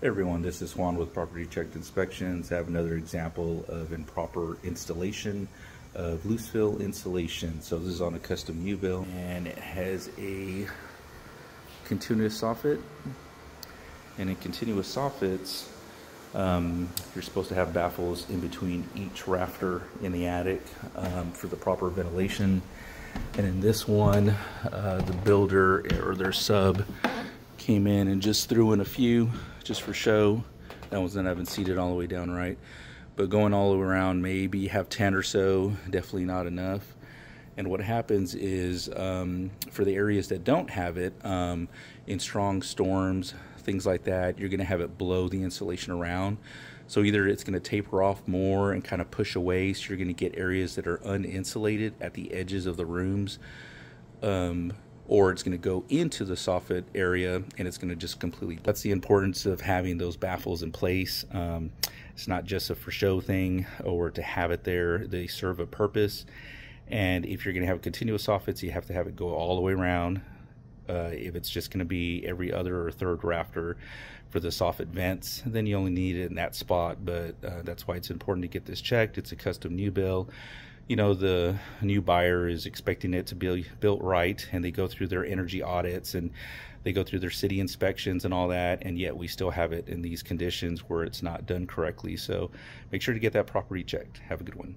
Hey everyone, this is Juan with Property Checked Inspections. I have another example of improper installation of loose fill insulation. So this is on a custom U-bill and it has a continuous soffit. And in continuous soffits, um, you're supposed to have baffles in between each rafter in the attic um, for the proper ventilation. And in this one, uh, the builder or their sub came in and just threw in a few just for show. That one's not having seated all the way down right. But going all the way around, maybe have 10 or so, definitely not enough. And what happens is um, for the areas that don't have it, um, in strong storms, things like that, you're going to have it blow the insulation around. So either it's going to taper off more and kind of push away, so you're going to get areas that are uninsulated at the edges of the rooms. Um, or it's going to go into the soffit area and it's going to just completely. That's the importance of having those baffles in place. Um, it's not just a for show thing or to have it there. They serve a purpose. And if you're going to have continuous soffits, you have to have it go all the way around. Uh, if it's just going to be every other or third rafter for the soffit vents, then you only need it in that spot. But uh, that's why it's important to get this checked. It's a custom new bill. you know the new buyer is expecting it to be built right and they go through their energy audits and they go through their city inspections and all that and yet we still have it in these conditions where it's not done correctly so make sure to get that property checked have a good one